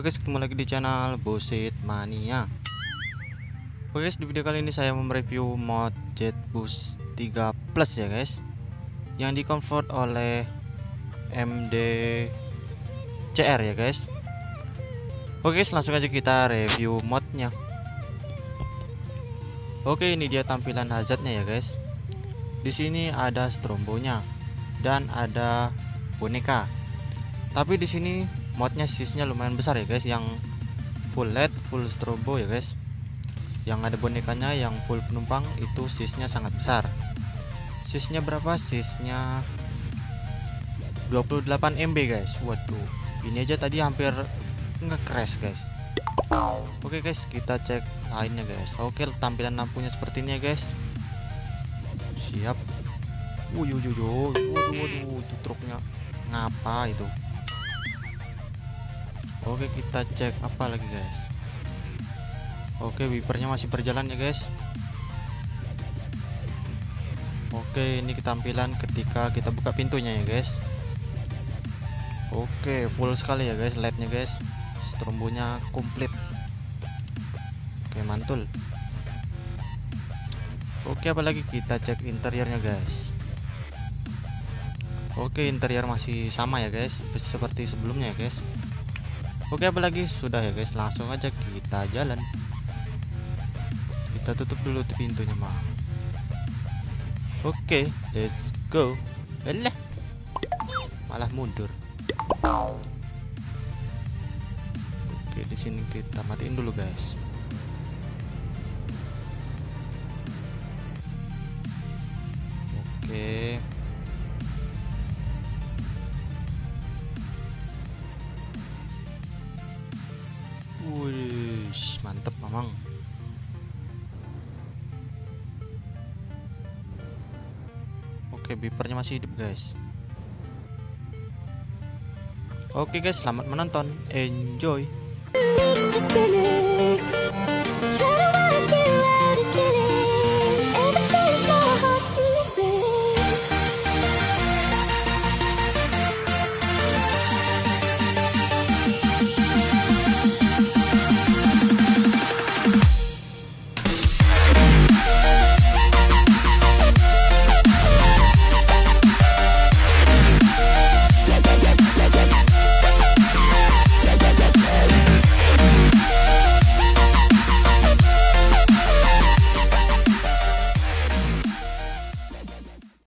Halo guys, ketemu lagi di channel Bosit Mania. Oke guys, di video kali ini saya mereview mod JetBoost 3 Plus ya guys. Yang dikonvert oleh MD CR ya guys. Oke guys, langsung aja kita review modnya. Oke, ini dia tampilan hazardnya ya guys. Di sini ada strombonya dan ada boneka. Tapi di sini modnya sisnya lumayan besar ya guys. Yang full LED full strobo ya guys. Yang ada bonekanya yang full penumpang itu sisnya sangat besar. Sisnya berapa? Sisnya 28 MB guys. Waduh ini aja tadi hampir nge-crash guys. Oke guys kita cek lainnya guys. Oke tampilan lampunya seperti ini ya guys. Siap. Wuh waduh waduh itu truknya ngapa itu Oke kita cek apa lagi guys? Oke wipernya masih berjalan ya guys? Oke ini ketampilan ketika kita buka pintunya ya guys. Oke full sekali ya guys lednya guys. Strombonya komplit. Oke mantul. Oke apalagi kita cek interiornya guys. Oke interior masih sama ya guys Seperti sebelumnya ya guys Oke apalagi sudah ya guys. Langsung aja kita jalan. Kita tutup dulu pintunya mah Oke let's go. Elah malah mundur. Oke di sini kita matiin dulu guys mantep memang. Oke, beepernya masih hidup, guys. Oke, guys, selamat menonton. Enjoy.